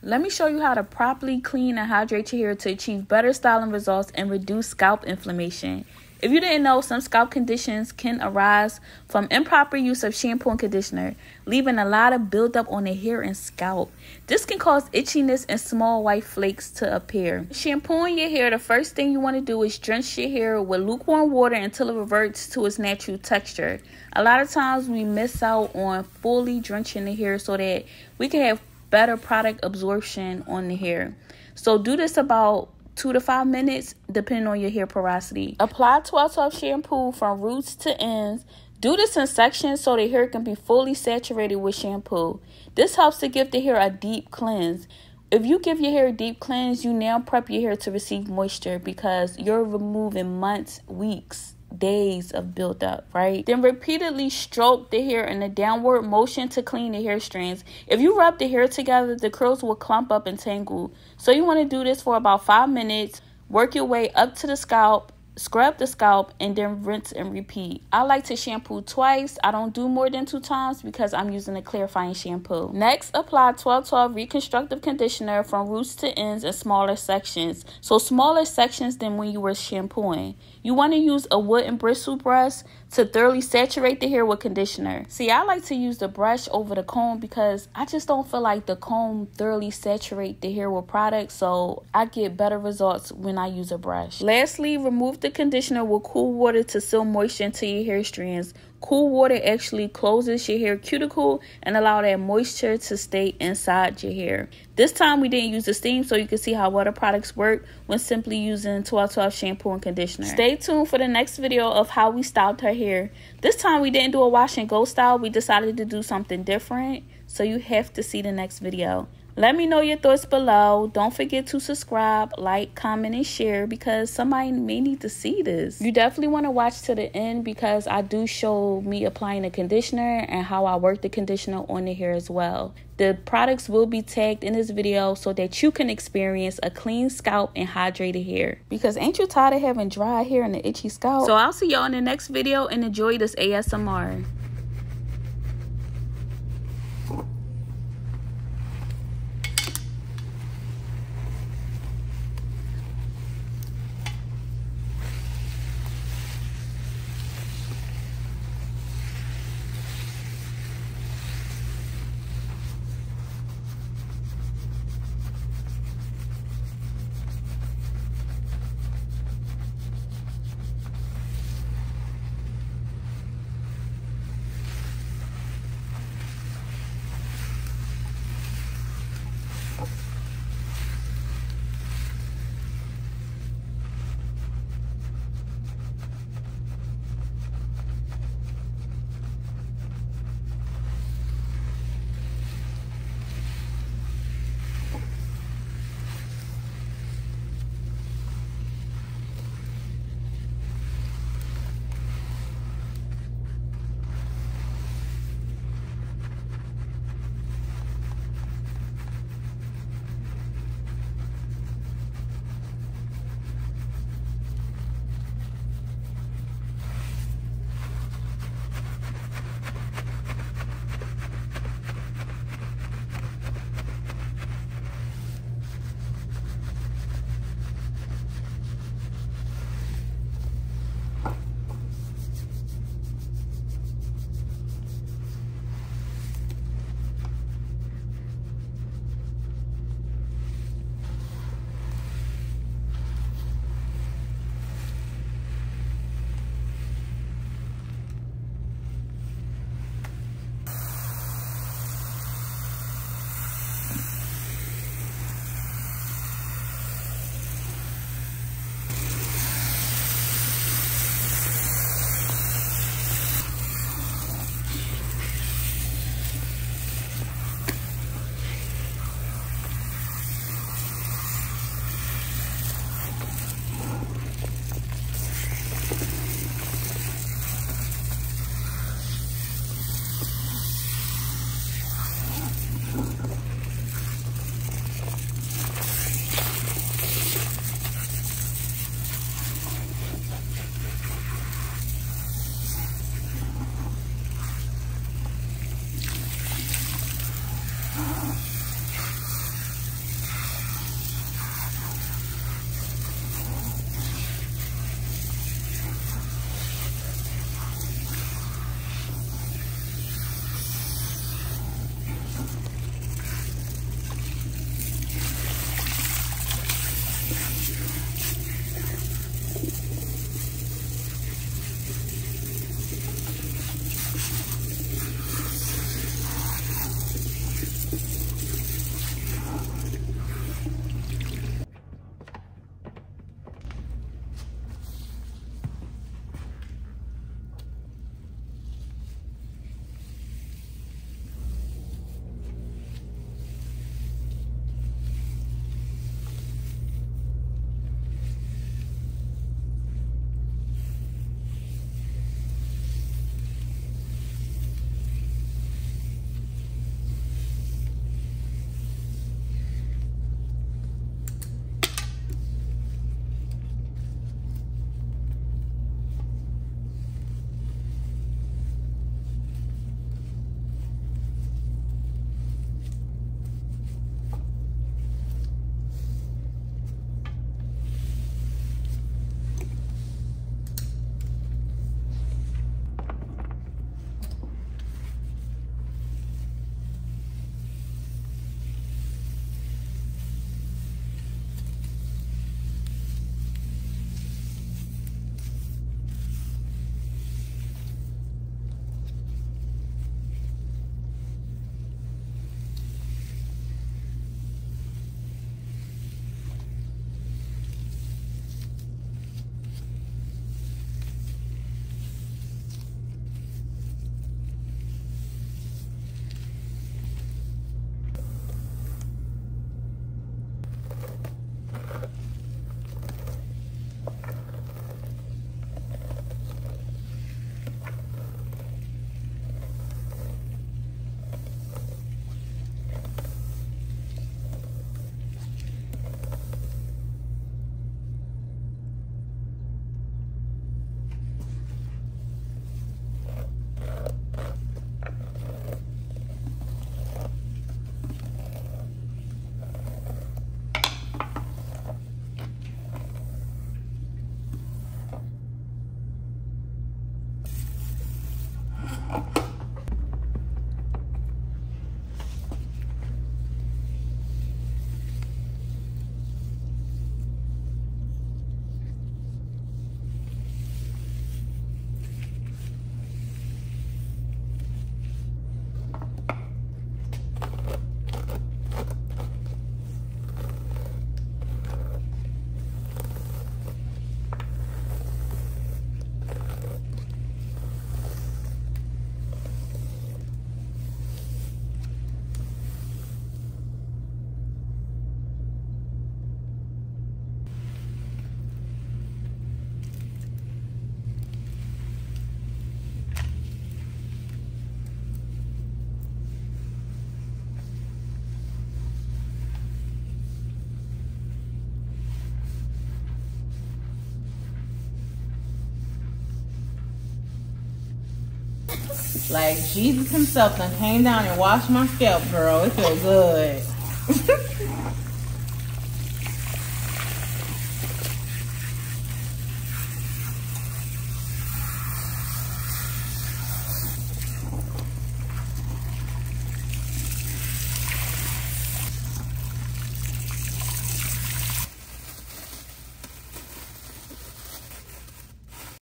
Let me show you how to properly clean and hydrate your hair to achieve better styling results and reduce scalp inflammation. If you didn't know, some scalp conditions can arise from improper use of shampoo and conditioner, leaving a lot of buildup on the hair and scalp. This can cause itchiness and small white flakes to appear. Shampooing your hair, the first thing you want to do is drench your hair with lukewarm water until it reverts to its natural texture. A lot of times we miss out on fully drenching the hair so that we can have better product absorption on the hair. So do this about two to five minutes, depending on your hair porosity. Apply 12 12 shampoo from roots to ends. Do this in sections so the hair can be fully saturated with shampoo. This helps to give the hair a deep cleanse. If you give your hair a deep cleanse, you now prep your hair to receive moisture because you're removing months, weeks, days of buildup, right? Then repeatedly stroke the hair in a downward motion to clean the hair strands. If you rub the hair together, the curls will clump up and tangle. So you want to do this for about five minutes. Work your way up to the scalp scrub the scalp and then rinse and repeat. I like to shampoo twice. I don't do more than two times because I'm using a clarifying shampoo. Next, apply 1212 reconstructive conditioner from roots to ends in smaller sections. So smaller sections than when you were shampooing. You want to use a wooden bristle brush to thoroughly saturate the hair with conditioner. See, I like to use the brush over the comb because I just don't feel like the comb thoroughly saturate the hair with product, so I get better results when I use a brush. Lastly, remove the conditioner with cool water to seal moisture into your hair strands. Cool water actually closes your hair cuticle and allow that moisture to stay inside your hair. This time we didn't use the steam so you can see how water products work when simply using 1212 shampoo and conditioner. Stay tuned for the next video of how we styled her hair. This time we didn't do a wash and go style. We decided to do something different. So you have to see the next video. Let me know your thoughts below. Don't forget to subscribe, like, comment, and share because somebody may need to see this. You definitely want to watch to the end because I do show me applying the conditioner and how I work the conditioner on the hair as well. The products will be tagged in this video so that you can experience a clean scalp and hydrated hair. Because ain't you tired of having dry hair and an itchy scalp? So I'll see y'all in the next video and enjoy this ASMR. Like Jesus himself done came down and washed my scalp, girl. It feels good.